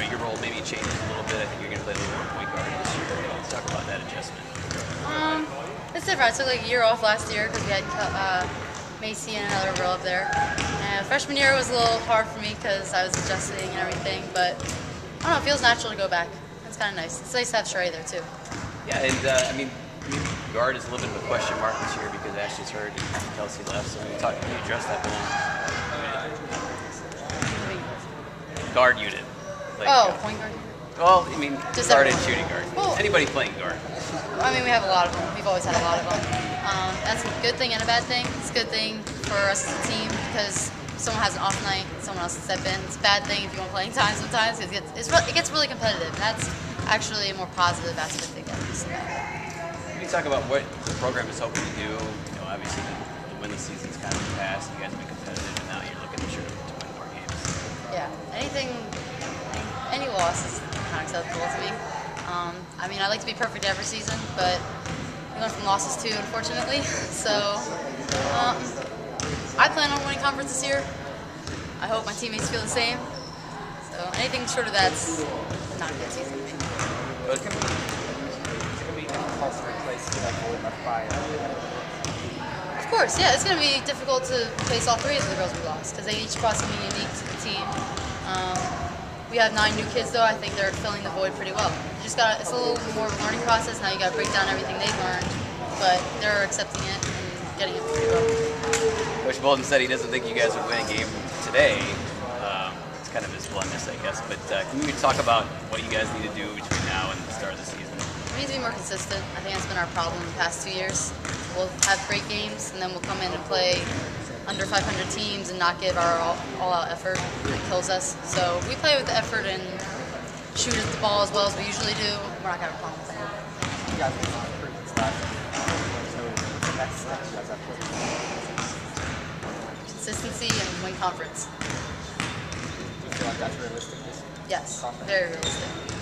know, your role maybe changes a little bit. I think you're going to play a little more point guard this year. Let's talk about that adjustment. Um, it's different. I took like a year off last year because we had uh, Macy and another girl up there. And freshman year was a little hard for me because I was adjusting and everything, but I don't know, it feels natural to go back. It's kind of nice. It's nice to have Sheree there too. Yeah, and uh, I mean, guard is a little bit of a question mark this year because Ashley's hurt and Kelsey left. So when you talk, can you address that whole guard unit? Like, oh, uh, point guard. Well, I mean, Just guard and shooting guard. Well- Anybody playing guard. I mean, we have a lot of them. We've always had a lot of them. Um, that's a good thing and a bad thing. It's a good thing for us as a team because someone has an off night, someone else can step in. It's a bad thing if you want playing time sometimes because it gets, it gets really competitive. That's actually a more positive aspect of this. Can you talk about what the program is hoping to do? You know, obviously the, the winless season's kind of passed. You guys have been competitive, and now you're looking to sure to win more games. Yeah, anything, any loss is not acceptable to me. Um, I mean, I like to be perfect every season, but we learn from losses too, unfortunately. So, um, I plan on winning conference this year. I hope my teammates feel the same. So, anything short of that's not a good season to me. But It's gonna be, it's gonna be difficult to replace like Golden left by. Of course, yeah, it's going to be difficult to face all three of the girls we lost because they each brought something unique to the team. Um, we have nine new kids though. I think they're filling the void pretty well. You just got it's a little more of a learning process. Now you got to break down everything they've learned, but they're accepting it and getting it pretty well. Coach Boldon said he doesn't think you guys would win a game today. Um, it's kind of his bluntness, I guess. But uh, can you talk about what you guys need to do between now and the start of the more consistent. I think that's been our problem the past two years. We'll have great games, and then we'll come in and play under 500 teams and not give our all, all-out effort. It kills us. So we play with the effort and shoot at the ball as well as we usually do. We're not gonna have a problem with that. You guys made some improvements last year. So the next step you guys have to. Consistency and win conference. Do you feel like that's realistic? Yes, very realistic.